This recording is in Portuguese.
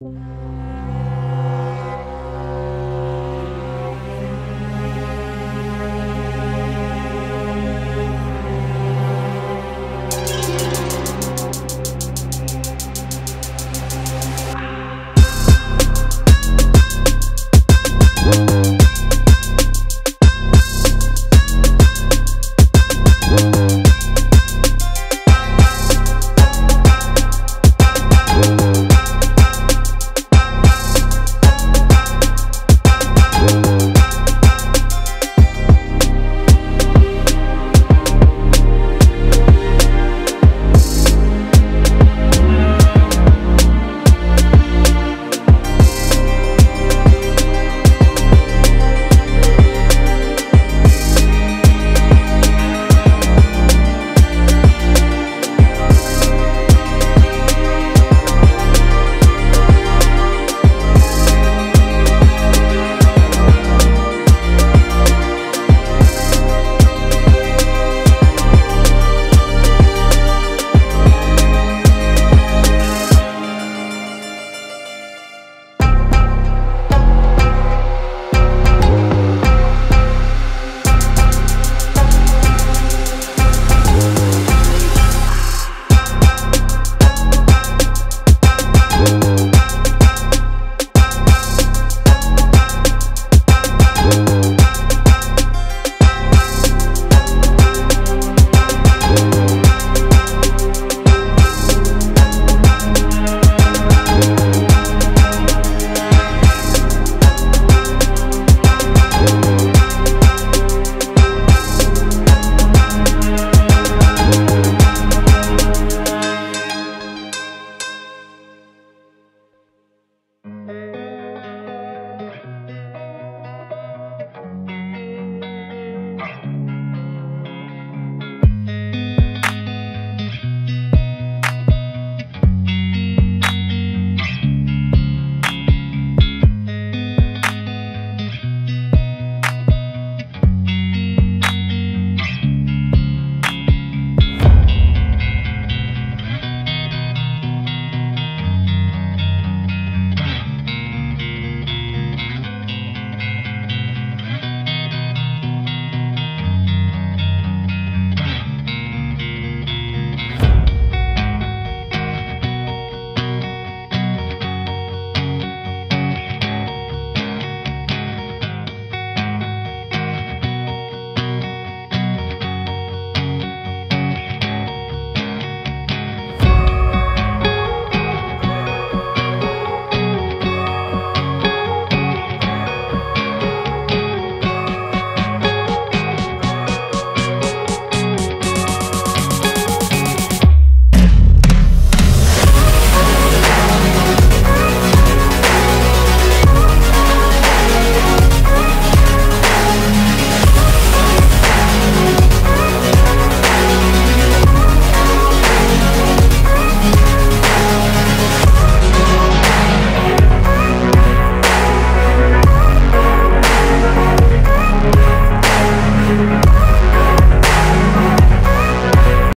Música